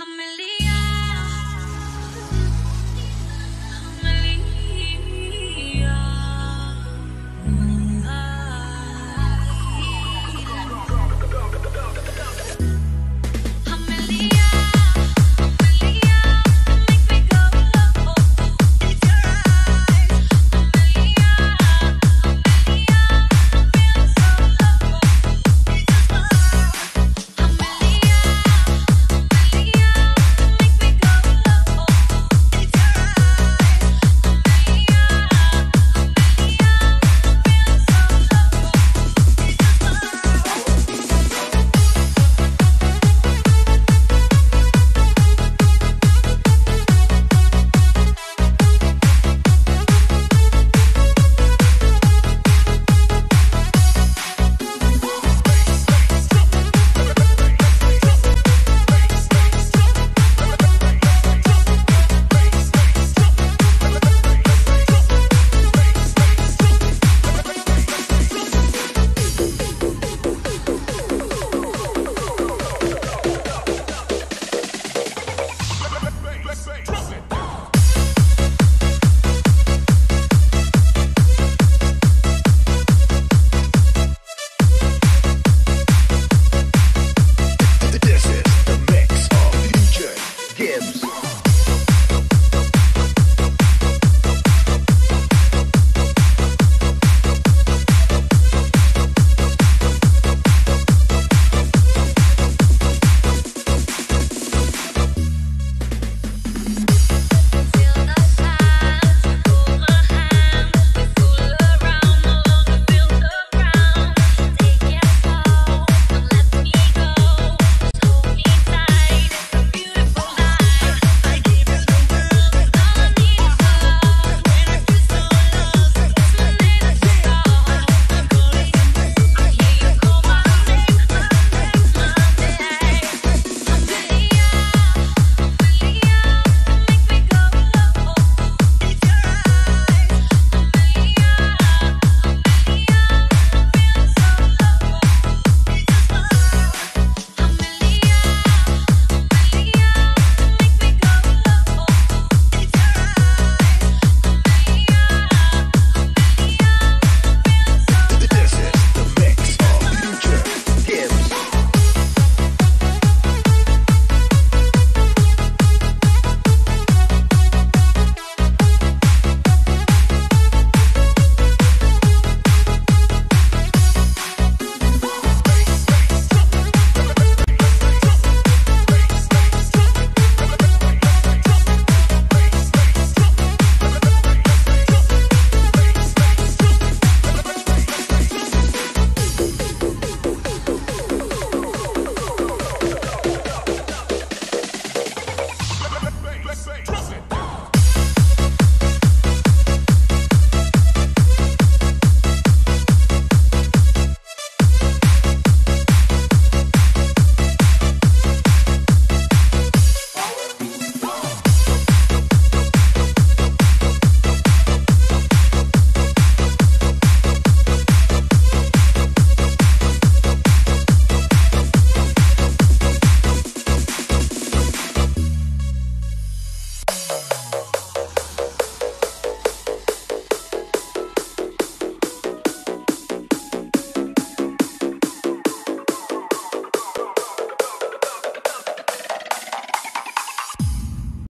I'm really